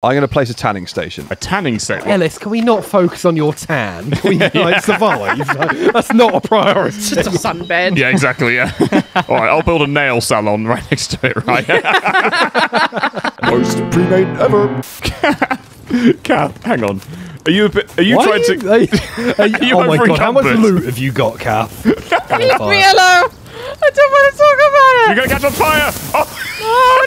I'm going to place a tanning station. A tanning set. Ellis, can we not focus on your tan? Can we like survive? Like, that's not a priority. It's a sunbed. Yeah, exactly. Yeah. All right, I'll build a nail salon right next to it. Right. Most pre-made ever. Kath, hang on. Are you a bit? Are you Why trying are you- to? are you- are you- you oh my god, how much loot have you got, Kath? Leave me alone. I don't want to talk about it. You're gonna catch on fire! Oh, Oh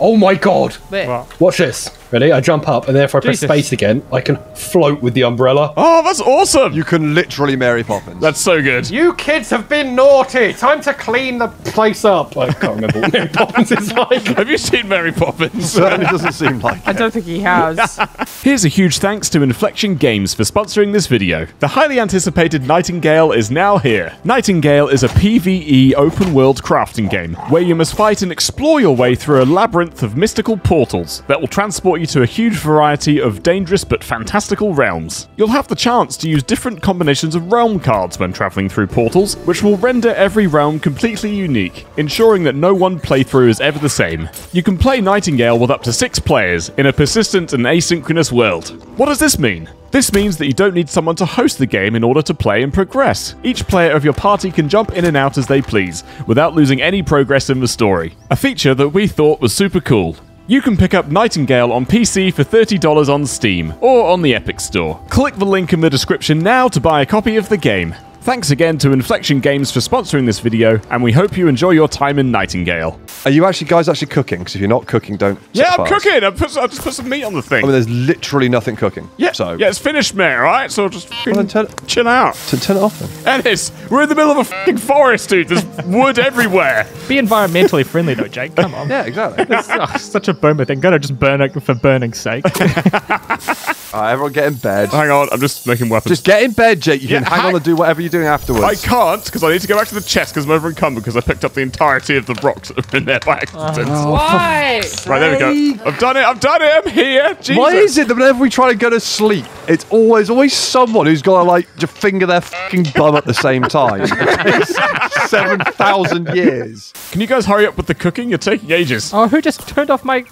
Oh my god! no. Watch this. Ready? I jump up, and then if I press space again, I can float with the umbrella. oh, that's awesome! You can literally Mary Poppins. That's so good. You kids have been naughty. Time to clean the place up. I can't remember what Mary Poppins is like. Have you seen Mary Poppins? certainly doesn't seem like I it. don't think he has. Here's a huge thanks to Inflexion Games for sponsoring this video. The highly anticipated Nightingale is now here. Nightingale is a PvE open world crafting game where you must fight and explore your way through a labyrinth of mystical portals that will transport you to a huge variety of dangerous but fantastical realms. You'll have the chance to use different combinations of realm cards when traveling through portals, which will render every realm completely unique, ensuring that no one playthrough is ever the same. You can play Nightingale with up to six players in a persistent and asynchronous world. What does this mean? This means that you don't need someone to host the game in order to play and progress. Each player of your party can jump in and out as they please, without losing any progress in the story. A feature that we thought was super cool. You can pick up Nightingale on PC for $30 on Steam or on the Epic Store. Click the link in the description now to buy a copy of the game. Thanks again to Inflexion Games for sponsoring this video, and we hope you enjoy your time in Nightingale. Are you actually guys actually cooking? Because if you're not cooking, don't. Yeah, I'm fires. cooking. I, put, I just put some meat on the thing. I mean, there's literally nothing cooking. yeah, So yeah, it's finished, mate. All right, so just Well, then turn, chill out. to turn it off then. Ennis, we're in the middle of a fucking forest, dude. There's wood everywhere. Be environmentally friendly though, Jake. Come on. Yeah, exactly. It's oh, such a boomer thing. Gotta just burn it for burning's sake. All right, everyone get in bed. Hang on, I'm just making weapons. Just get in bed, Jake. You can Yeah, hang on and do whatever you're doing afterwards. I can't because I need to go back to the chest because I'm over encumbered because I picked up the entirety of the rocks that have been there by accident. Oh, Why? Right, there we go. I've done it. I've done it. I'm here. Jesus. Why is it that whenever we try to go to sleep, it's always always someone who's got to like just finger their fucking bum at the same time? Seven thousand years. Can you guys hurry up with the cooking? You're taking ages. oh, who just turned off my?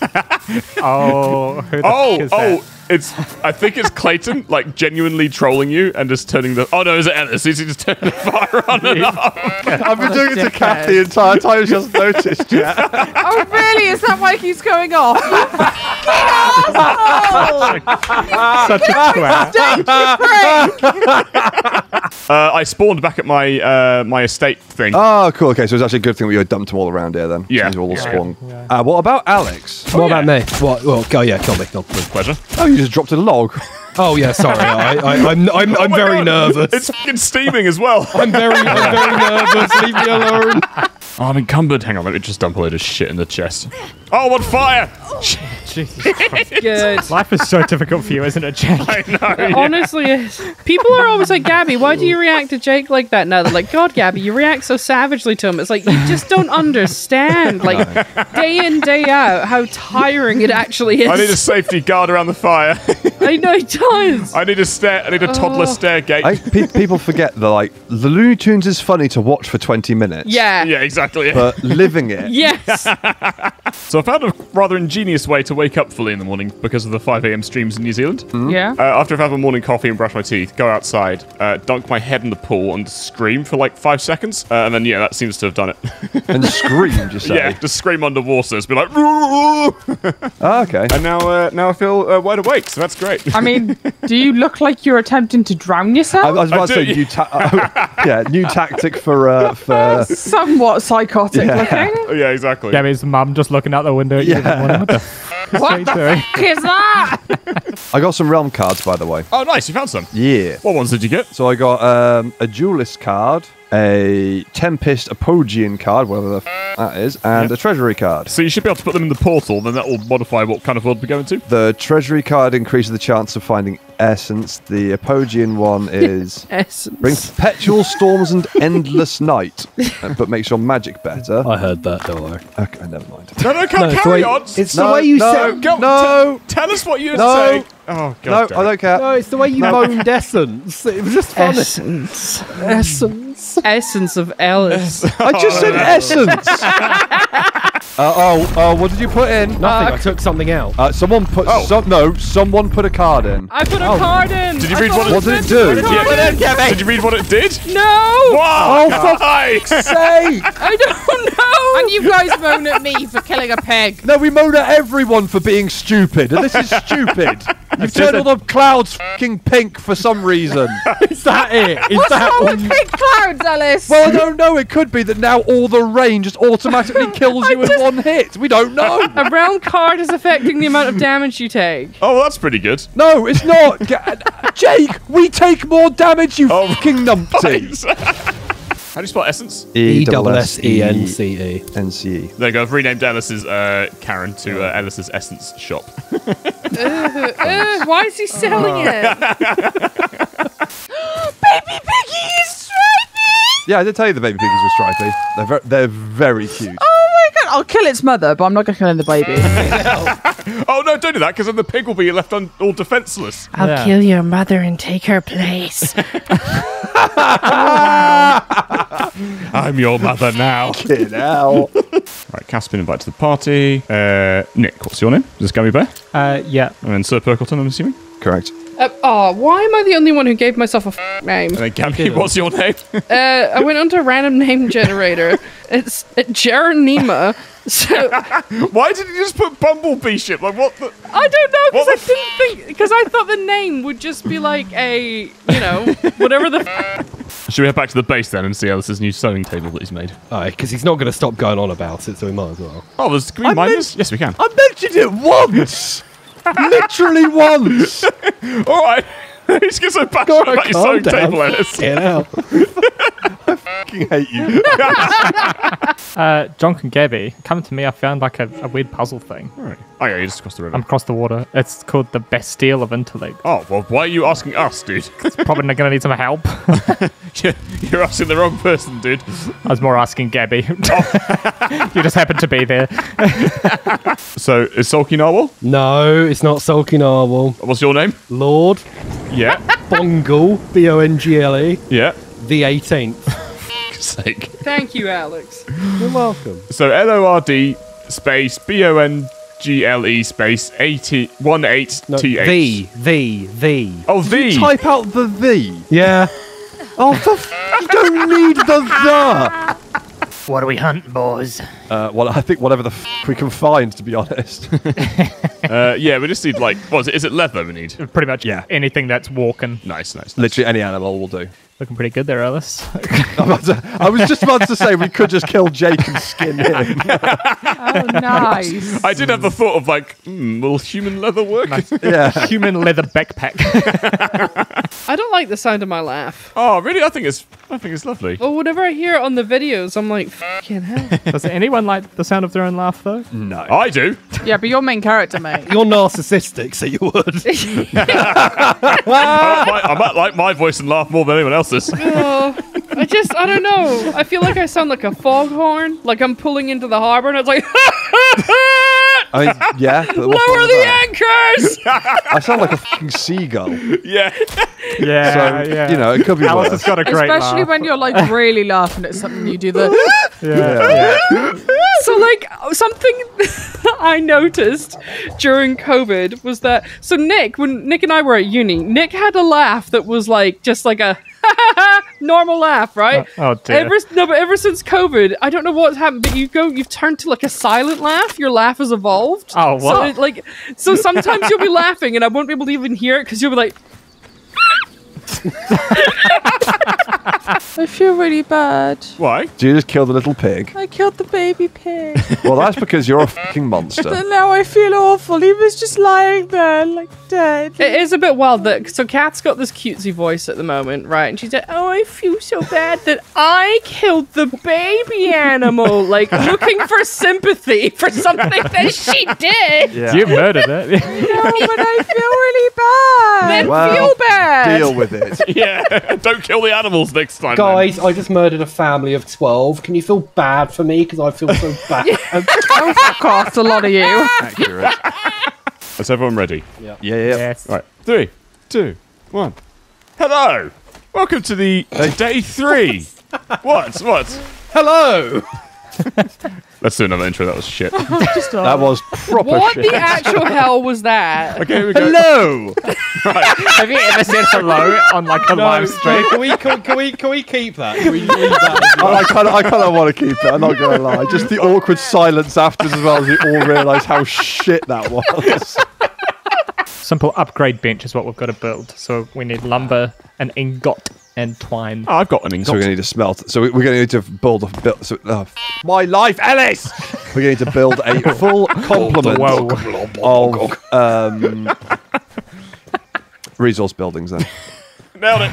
oh, who the Oh, fuck is oh, that? it's. I think it's Clayton, like genuinely trolling you and just turning the. Oh no, is it Ennis? Is he just turning the fire on and off? I've been doing it to Kath the entire time. She hasn't noticed yet. Oh, really? Is that why he's going off? You fucking asshole! Such a twat. Danger break! Uh, I spawned back at my uh, my estate thing. Oh, cool. Okay, so it's actually a good thing we you dumped them all around here then. Yeah. All Yeah. spawn. Uh, what about Alex? what yeah. about me? What? Well, go yeah, kill me. Kill me. Pleasure. Oh, you just dropped a log. Oh yeah, sorry. I, I, I'm I'm, Oh I'm my very God, nervous. It's steaming as well. I'm very I'm very nervous. Leave me alone. Oh, I'm encumbered. Hang on, let me just dump a load of shit in the chest. Oh, I'm on fire! Jesus. Good. Life is so difficult for you, isn't it, Jake? I know. yeah. Honestly, is. people are always like, Gabby, why do you react to Jake like that? Now they're like, God, Gabby, you react so savagely to him. It's like, you just don't understand, like, day in, day out, how tiring it actually is. I need a safety guard around the fire. I know he does. I need a stair. I need a toddler Oh. stair gate. I pe- people forget that like the Looney Tunes is funny to watch for 20 minutes. Yeah. yeah, exactly. But living it. Yes. So I found a rather ingenious way to wake up fully in the morning because of the 5 a.m. streams in New Zealand. Yeah. Uh, after I've had my morning coffee and brush my teeth, go outside, uh, dunk my head in the pool, and scream for like five seconds, uh, and then yeah, that seems to have done it. And scream, just say. yeah, just scream underwater, just be like, "Roo!" Oh, okay. and now uh, now I feel uh, wide awake, so that's great. I mean, do you look like you're attempting to drown yourself? I was about I to do. say new ta- yeah, new tactic for uh, for Somewhat psychotic Yeah. looking. yeah, exactly. Gabby's mum just looking out the window at you in the Yeah. morning. What the f- is What Jake the doing? fuck is that? I got some realm cards by the way. Oh, nice, you found some. Yeah. What ones did you get? So I got um, a duelist card, a Tempest Apogean card, whatever the f- that is, and a treasury card. So you should be able to put them in the portal, then that will modify what kind of world we go into. The treasury card increases the chance of finding essence. The Apogean one is Essence. brings perpetual storms and endless night, uh, but makes your magic better. I heard that. Don't worry. Okay, never mind. No, no, come, No, it's the carry way- on. It's No, the way you no, said. Go, no, Tell us what you're No. saying. Oh, God. no, damn I don't care. No, it's the way you moaned essence. It was just funny. Essence. Essence. Essence of Ellis. I just said oh. essence. Uh, oh, oh, what did you put in? Nothing. I took something out. Uh, someone put Oh. some, no, someone put a card in. I put a card in. Did you read thought what it- was What did it do? put Did you- card. Did you read what it did? No, Wow! Oh, for guys! Sake! I don't know. And you guys moan at me for killing a pig. No, we moan at everyone for being stupid, and this is stupid. You've turned all the clouds fucking pink for some reason. Is that it? Is What's that wrong all with you... big clouds, Alice? Well, I don't know. It could be that now all the rain just automatically kills you in one hit. We don't know. A round card is affecting the amount of damage you take. Oh, well, that's pretty good. No, it's not. Jake, we take more damage, you Oh, fucking numpty. How do you spell essence? E double S E N C E. N C E. There you go. I've renamed Alice's uh, Karen to uh, Ellis's Essence shop. Uh, why is he selling it? baby piggy is stripy! Yeah, I did tell you the baby piggies were stripy. They're very, they're very cute. Oh my god, I'll kill its mother, but I'm not gonna kill the baby. Oh no! Don't do that, because then the pig will be left un- all defenseless. I'll Yeah. kill your mother and take her place. I'm your mother now. Kid hell. right, Cass been invited to the party. Uh, Nick, what's your name? Is this Gummy Bear? Uh, yeah. And then Sir Pirckleton, I'm assuming. Correct. Uh, oh, why am I the only one who gave myself a f- name? And then Gabby, what's your name? Uh, I went onto a random name generator. It's uh, Jeronima. So Why did you just put Bumblebee ship? Like what? The- I don't know because What I didn't think because I thought the name would just be like a you know whatever the. F- Should we head back to the base then and see Ellis's new sewing table that he's made? Alright, because he's not going to stop going on about it, so we might as well. Oh, there's can we I mind? Yes, we can. I mentioned it once. Literally once. All right. He's getting so passionate God, about your calm sewing down. table, Ellis. Get out. Fucking hate you. Uh, Jonk and Gabby, come to me. I found like a, a weird puzzle thing. All right. Oh yeah, you just crossed the river. I'm across the water. It's called the Bastille of Intellect. oh well, why are you asking us, dude? it's Probably not gonna need some help. You're- You're asking the wrong person, dude. I was more asking Gabby. you just happened to be there. So is Sulky Narwhal? No, it's not Sulky Narwhal. What's your name? Lord Yeah. Bongle, B O N G L E, yeah. the 18th. Sake. Thank you, Alex. You're welcome. So L O R D space B O N G L E space eighty one eight No, T H. the, the, the. Oh, the. Type out the V. Yeah. Oh, for f- you don't need the the. What are we hunting, boys? Uh, well, I think whatever the f- we can find, to be honest. Uh, yeah, we just need like what is it? Is it leather we need? Pretty much Yeah. anything that's walking. Nice, nice. Literally any animal will do. Looking pretty good there, Ellis. I'm to- I was just about to say we could just kill Jake and skin him. Oh, nice. I did have the thought of like, hmm, will human leather work? yeah. Human leather backpack. I don't like the sound of my laugh. oh, really? I think it's I think it's lovely. But whenever I hear it on the videos, I'm like, fucking hell. Does anyone like the sound of their own laugh, though? No. I do. Yeah, but you're main character, mate. You're narcissistic, so you would. I, might, I might like my voice and laugh more than anyone else's. Oh, I just, I don't know. I feel like I sound like a foghorn. Like I'm pulling into the harbor and it's like, I mean, yeah. but what's wrong lower the that? anchors! I sound like a fucking seagull. yeah. Yeah, So, yeah. you know, it could be Alice worse. has got a great Especially laugh. when you're like really laughing at something, you do the. yeah, yeah. So, like, something I noticed during COVID was that, so Nick, when Nick and I were at uni, Nick had a laugh that was like, just like a normal laugh, right? Oh, oh, dear. Ever, no, but ever since COVID, I don't know what's happened, but you go, you've turned to like a silent laugh. Your laugh has evolved. Oh, what? it, like, so sometimes you'll be laughing and I won't be able to even hear it because you'll be like, I feel really bad. Why? Do you just kill the little pig? I killed the baby pig. Well, that's because you're a fucking monster. and now I feel awful. He was just lying there, like dead. It is a bit wild that so Kat's got this cutesy voice at the moment, right? And she said, "Oh, I feel so bad that I killed the baby animal, like looking for sympathy for something that she did." Yeah. You murdered it. no, but I feel really bad. Then Well, feel bad. Deal with it. Yeah. Don't kill the animals next time. then. Guys, I just murdered a family of 12. Can you feel bad for me? Because I feel so bad. oh, fuck off, a lot of you. Accurate. Is everyone ready? Yeah, yeah. yes. Right. Three, two, one. Hello. Welcome to the uh, day three. what? What? Hello! Let's do another intro. That was shit. That was proper What shit. the actual hell was that? Okay, here we go. Hello. Have you ever said hello on like a live stream? Can we, can, can we can we keep that? Can we leave that? well? I kind of, I kind of want to keep it. I'm not going to lie. Just the awkward silence afterwards, as well as we all realise how shit that was. Simple upgrade bench is what we've got to build. So we need lumber and ingot and twine. Oh, I've got an So we're going to need to smelt. So we- we're going to need to build a build. So, uh, my life, Ellis. We're going to need to build a full complement Whoa. of um, resource buildings. Then. Nailed it.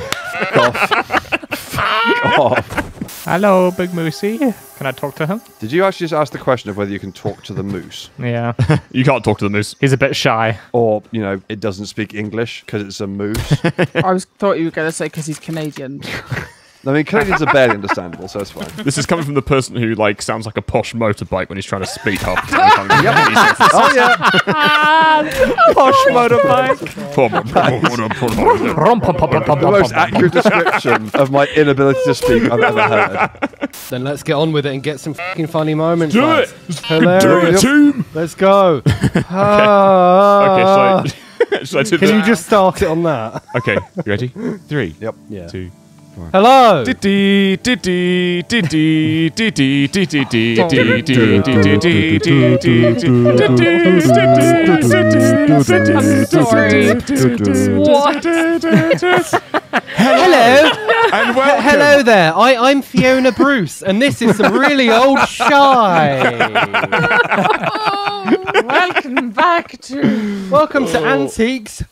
Oh. Hello, Big Moosey. Can I talk to him? Did you actually just ask the question of whether you can talk to the moose, Yeah. You can't talk to the moose. He's a bit shy. or you know, it doesn't speak English because it's a moose? I was thought you were going to say because he's Canadian. I mean, Canadians are barely understandable, so it's fine. This is coming from the person who like sounds like a posh motorbike when he's trying to speak half the time. He can't get any sentences. Oh yeah, Posh motorbike. The most pum, pum. accurate description of my inability to speak I've ever heard. Then let's get on with it and get some fucking funny moments. Do lads. it. Hilarious. Team. Let's go. Okay, Ah. should I, should I do Can the- you just start it on that? Okay, you ready? Three, Yep. Yeah. two. Hello. Hello. And. Hello there. I, I'm Fiona Bruce, and this is some really old shy. welcome back to. Welcome to Antiques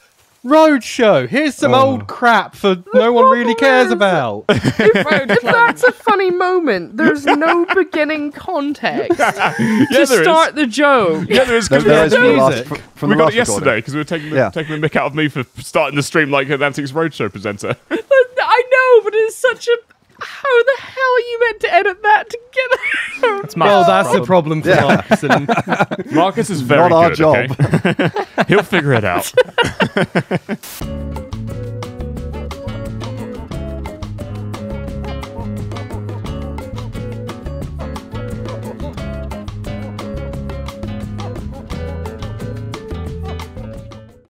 Roadshow. Here's some oh. old crap for no one really cares about. If that's a funny moment, there's no beginning context Yeah, to there is. start the joke. Yeah, there is. There, 'cause there we- is the music. fr- from we the got it yesterday because we were taking the, Yeah. taking the mick out of me for starting the stream like an Antiques Roadshow presenter. I know, but it's such a. How the hell are you meant to edit that together? It's my Well, that's the problem. problem for Marcus. And Marcus is very Not our good. job. Okay? He'll figure it out.